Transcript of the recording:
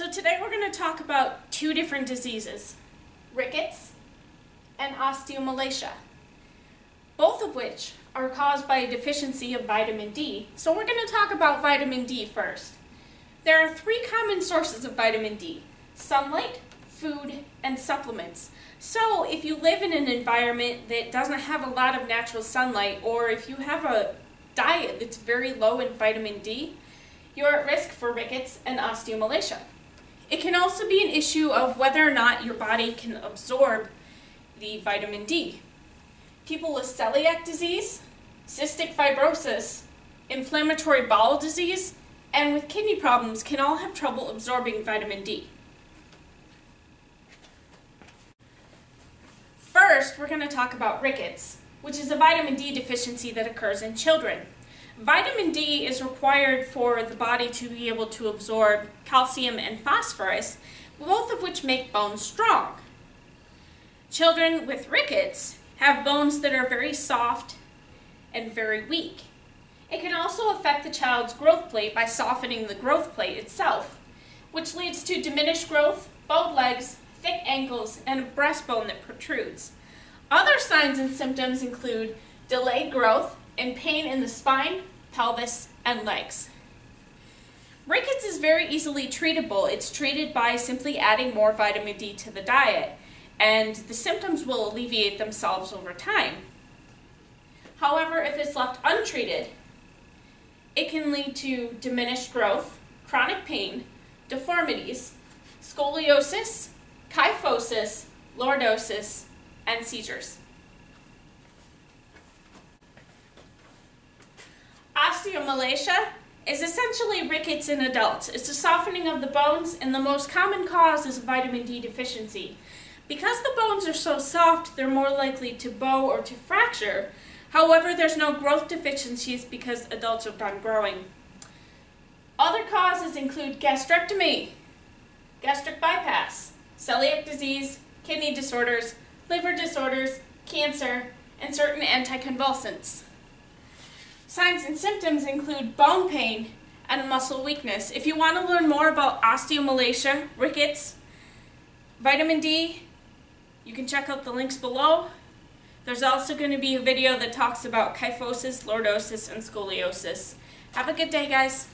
So today we're going to talk about two different diseases, rickets and osteomalacia, both of which are caused by a deficiency of vitamin D. So we're going to talk about vitamin D first. There are three common sources of vitamin D, sunlight, food, and supplements. So if you live in an environment that doesn't have a lot of natural sunlight, or if you have a diet that's very low in vitamin D, you're at risk for rickets and osteomalacia. It can also be an issue of whether or not your body can absorb the vitamin D. People with celiac disease, cystic fibrosis, inflammatory bowel disease, and with kidney problems can all have trouble absorbing vitamin D. First, we're going to talk about rickets, which is a vitamin D deficiency that occurs in children. Vitamin D is required for the body to be able to absorb calcium and phosphorus, both of which make bones strong. Children with rickets have bones that are very soft and very weak. It can also affect the child's growth plate by softening the growth plate itself, which leads to diminished growth, bowed legs, thick ankles, and a breastbone that protrudes. Other signs and symptoms include delayed growth and pain in the spine, pelvis, and legs. Rickets is very easily treatable. It's treated by simply adding more vitamin D to the diet, and the symptoms will alleviate themselves over time. However, if it's left untreated, it can lead to diminished growth, chronic pain, deformities, scoliosis, kyphosis, lordosis, and seizures. Osteomalacia is essentially rickets in adults. It's a softening of the bones, and the most common cause is vitamin D deficiency. Because the bones are so soft, they're more likely to bow or to fracture. However, there's no growth deficiencies because adults are done growing. Other causes include gastrectomy, gastric bypass, celiac disease, kidney disorders, liver disorders, cancer, and certain anticonvulsants. Signs and symptoms include bone pain and muscle weakness. If you want to learn more about osteomalacia, rickets, vitamin D, you can check out the links below. There's also going to be a video that talks about kyphosis, lordosis, and scoliosis. Have a good day, guys.